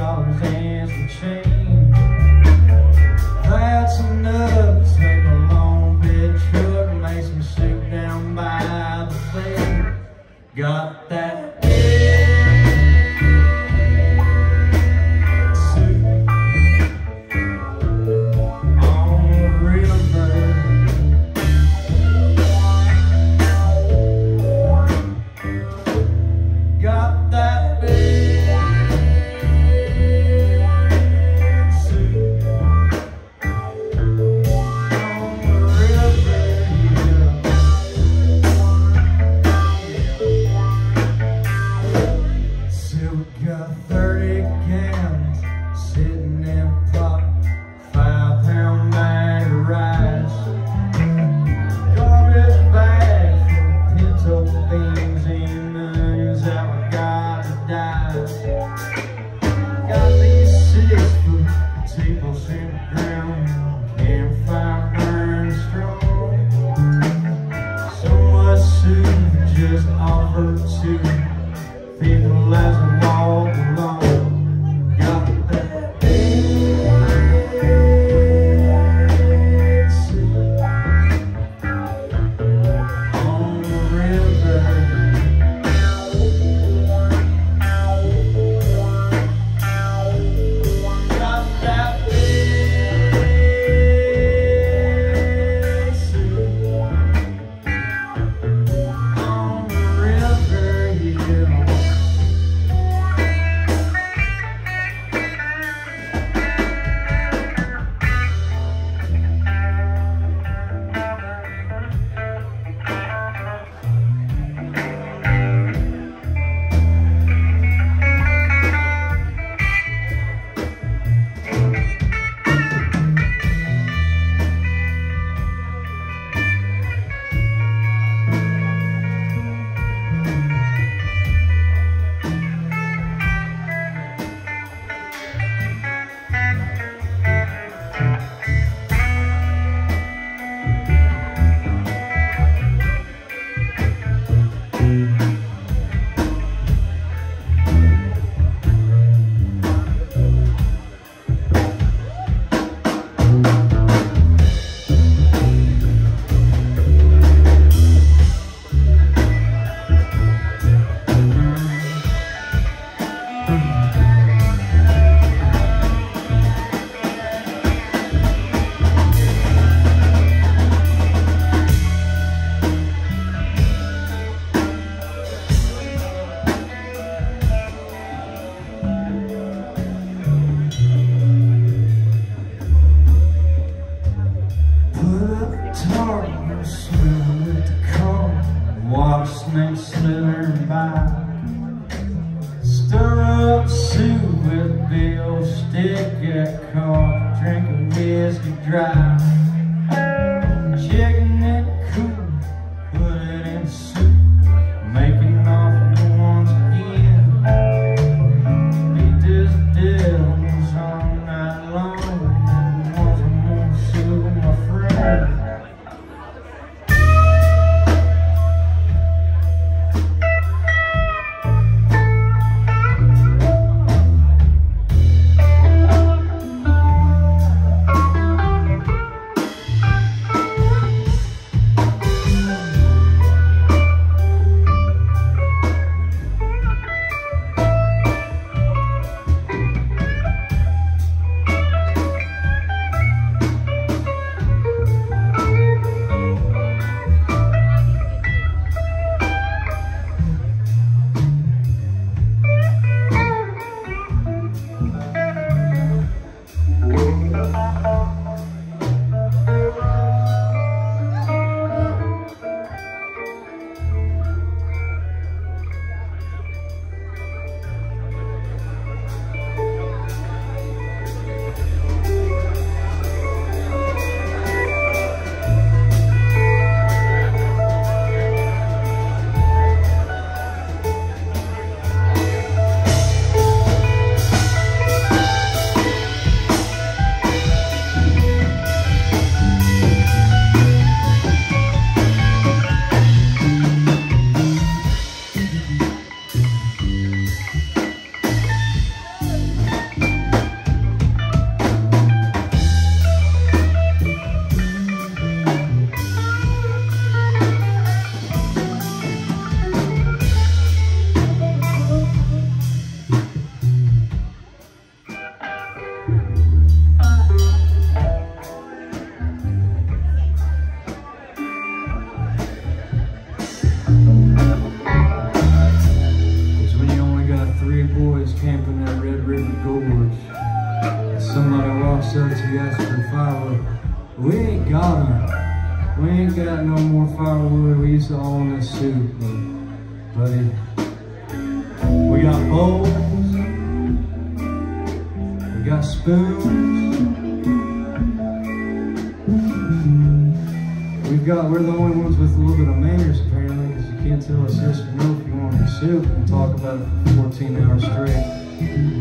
dollars old stick, get caught drinking whiskey dry. Somebody walks up to you for firewood. We ain't got them. We ain't got no more firewood. We used to own this soup, but buddy, we got bowls. We got spoons. We've got, we're the only ones with a little bit of manners apparently, because you can't tell us yes or no if you want any soup and talk about it for 14 hours straight.